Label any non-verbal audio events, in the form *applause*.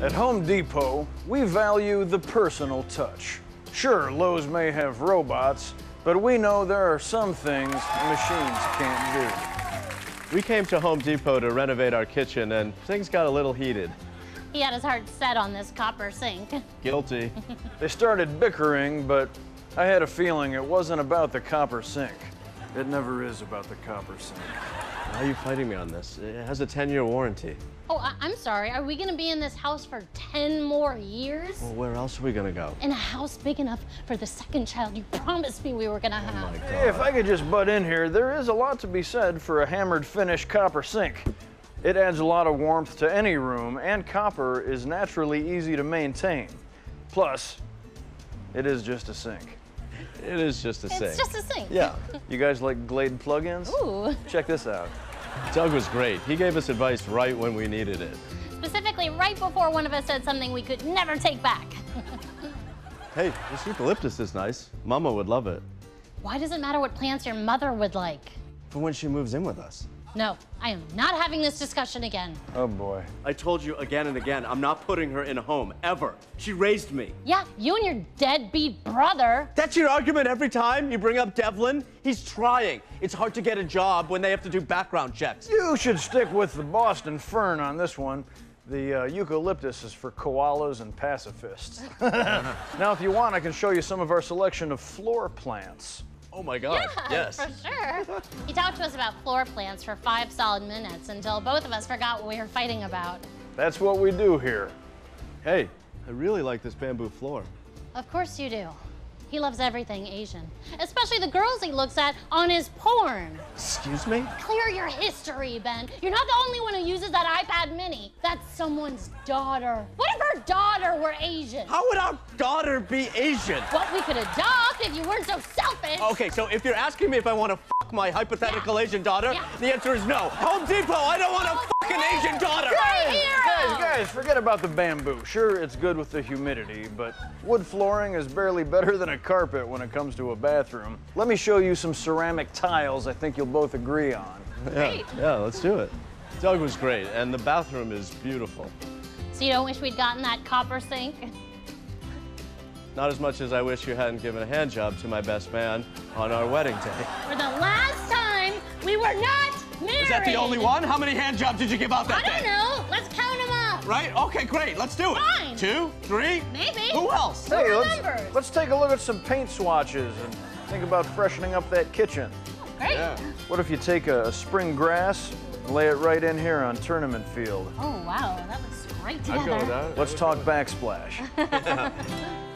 At Home Depot, we value the personal touch. Sure, Lowe's may have robots, but we know there are some things machines can't do. We came to Home Depot to renovate our kitchen and things got a little heated. He had his heart set on this copper sink. *laughs* Guilty. They started bickering, but I had a feeling it wasn't about the copper sink. It never is about the copper sink. Why are you fighting me on this? It has a 10-year warranty. Oh, I- I'm sorry. Are we gonna be in this house for 10 more years? Well, where else are we gonna go? In a house big enough for the second child you promised me we were gonna oh have. Hey, if I could just butt in here, there is a lot to be said for a hammered finish copper sink. It adds a lot of warmth to any room, and copper is naturally easy to maintain. Plus, it is just a sink. It is just a it's sink. just a sink. Yeah. You guys like Glade plugins? Ooh. Check this out. Doug was great. He gave us advice right when we needed it. Specifically, right before one of us said something we could never take back. *laughs* Hey, this eucalyptus is nice. Mama would love it. Why does it matter what plants your mother would like? For when she moves in with us. No, I am not having this discussion again. Oh boy. I told you again and again, I'm not putting her in a home, ever. She raised me. Yeah, you and your deadbeat brother. That's your argument every time you bring up Devlin? He's trying. It's hard to get a job when they have to do background checks. You should stick with the Boston fern on this one. The uh, eucalyptus is for koalas and pacifists. *laughs* now, if you want, I can show you some of our selection of floor plants. Oh my God, yes. For sure. he talked to us about floor plans for five solid minutes until both of us forgot what we were fighting about. That's what we do here. Hey, I really like this bamboo floor. Of course you do. He loves everything Asian, especially the girls he looks at on his porn. Excuse me? Clear your history, Ben. You're not the only one who uses that iPad mini. That's someone's daughter. What if her daughter were Asian? How would our daughter be Asian? What we could adopt if you weren't so selfish. Okay, so if you're asking me if I want to fuck my hypothetical Asian daughter, Yeah. the answer is no. Home Depot, I don't want to fuck an Asian daughter. My hero! Guys, guys, forget about the bamboo. Sure, it's good with the humidity, but wood flooring is barely better than a carpet when it comes to a bathroom. Let me show you some ceramic tiles I think you'll both agree on. Yeah, yeah, let's do it. Doug was great, and the bathroom is beautiful. So you don't wish we'd gotten that copper sink? Not as much as I wish you hadn't given a hand job to my best man on our wedding day. For the last time, we were not married. Is that the only one? How many hand jobs did you give out that I don't day? know. Let's count them up. Right? Okay, great. Let's do it. Fine. Two, three. Maybe. Who else? Hey, remembers? let's, let's take a look at some paint swatches and think about freshening up that kitchen. Oh, great. Yeah. What if you take a, a spring grass, and lay it right in here on tournament field? Oh, wow. That looks great together. I'd go with that. Let's talk backsplash. *laughs* *laughs*